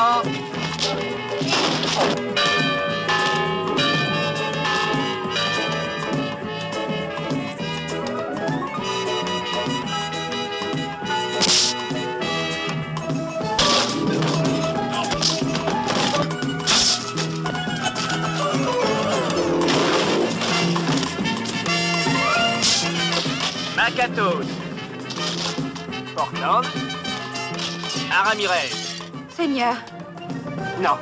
Oh. Macatos. Portland. Aramirez. Seigneur. Non.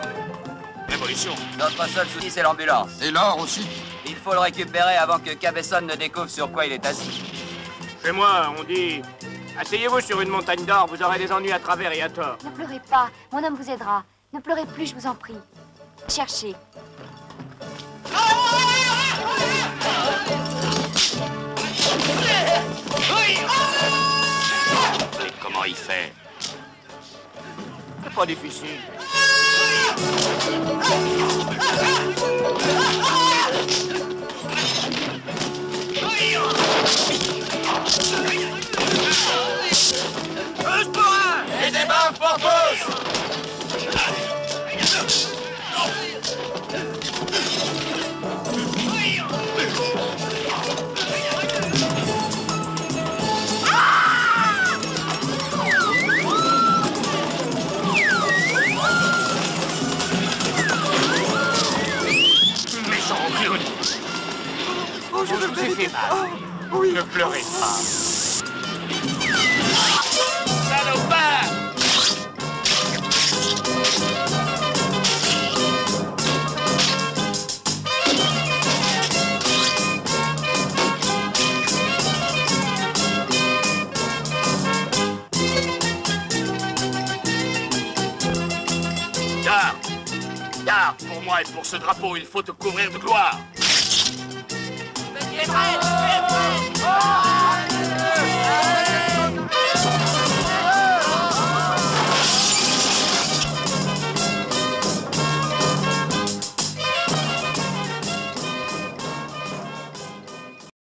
Révolution. Notre seul souci, c'est l'ambulance. Et l'or aussi Il faut le récupérer avant que Cabesson ne découvre sur quoi il est assis. Chez moi, on dit Asseyez-vous sur une montagne d'or, vous aurez des ennuis à travers et à tort. Ne pleurez pas. Mon homme vous aidera. Ne pleurez plus, je vous en prie. Cherchez. Et comment il fait C'est pas je vous ai fait mal. Ne pleurez pas. Salopard. Garde Garde Pour moi et pour ce drapeau, il faut te couvrir de gloire time.